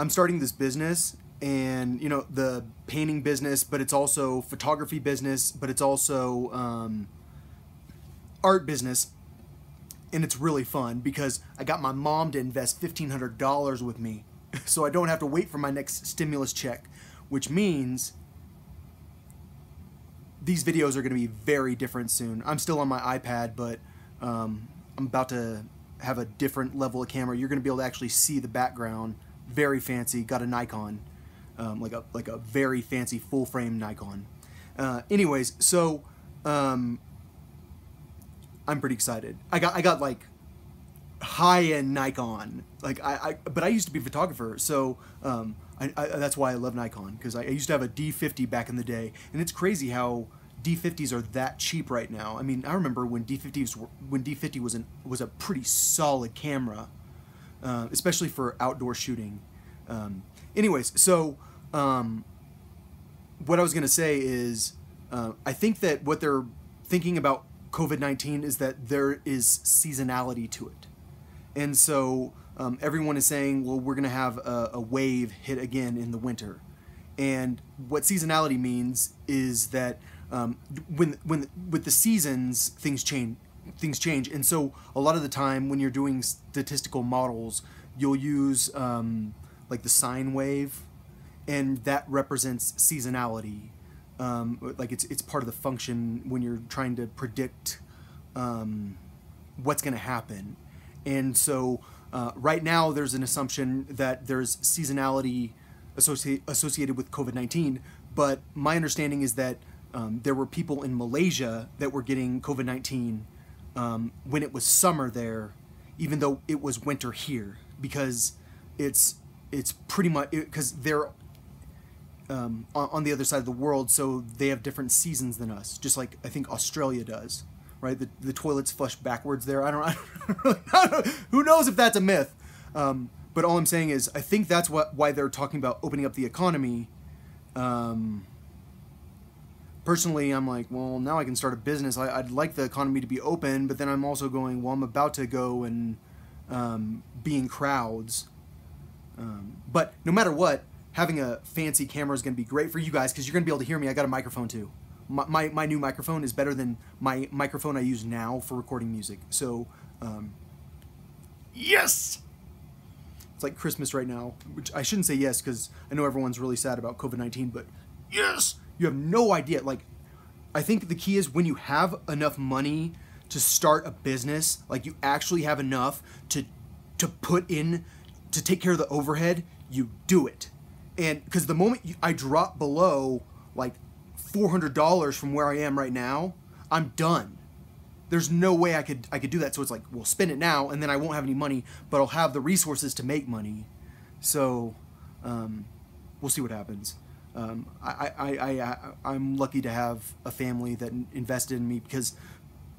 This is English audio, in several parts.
I'm starting this business and you know the painting business but it's also photography business but it's also um, art business and it's really fun because I got my mom to invest $1,500 with me so I don't have to wait for my next stimulus check, which means these videos are going to be very different soon. I'm still on my iPad, but um, I'm about to have a different level of camera. You're going to be able to actually see the background. Very fancy. Got a Nikon, um, like a like a very fancy full frame Nikon. Uh, anyways, so um, I'm pretty excited. I got I got like high end Nikon. Like I, I, but I used to be a photographer, so um, I, I, that's why I love Nikon because I, I used to have a D50 back in the day, and it's crazy how D50s are that cheap right now. I mean, I remember when D50s were, when D50 was an was a pretty solid camera, uh, especially for outdoor shooting. Um, anyways, so um, what I was gonna say is, uh, I think that what they're thinking about COVID nineteen is that there is seasonality to it. And so um, everyone is saying, well, we're going to have a, a, wave hit again in the winter. And what seasonality means is that um, when when with the seasons things change things change and so a lot of the time when you're doing statistical models you'll use um, like the sine wave and that represents seasonality um, like it's it's part of the function when you're trying to predict um, what's going to happen and so uh, right now there's an assumption that there's seasonality associate, associated with COVID 19. But my understanding is that um, there were people in Malaysia that were getting COVID 19 um, when it was summer there, even though it was winter here, because it's it's pretty much because they're um, on, the other side of the world, so they have different seasons than us, just like I think Australia does right? The, the toilets flush backwards there. I don't, I don't, I don't who knows if that's a myth. Um, but all I'm saying is, I think that's what why they're talking about opening up the economy. Um, personally, I'm like, well, now I can start a business. I, would like the economy to be open, but then I'm also going, well, I'm about to go and um, be in crowds. Um, but no matter what, having a fancy camera is going to be great for you guys because you're going to be able to hear me. I got a microphone too my, my, my, new microphone is better than my microphone I use now for recording music. So, um, yes! It's like Christmas right now, which I shouldn't say yes because I know everyone's really sad about COVID 19, but yes! You have no idea. Like, I think the key is when you have enough money to start a business, like you actually have enough to to put in to take care of the overhead, you do it. And because the moment you, I drop below like $400 from where I am right now, I'm done. There's no way I could I could do that. So it's like, well, spend it now, and then I won't have any money, but I'll have the resources to make money. So, um, we'll see what happens. Um, I, I, I, I, am lucky to have a family that invested in me because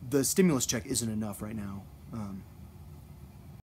the stimulus check isn't enough right now. Um,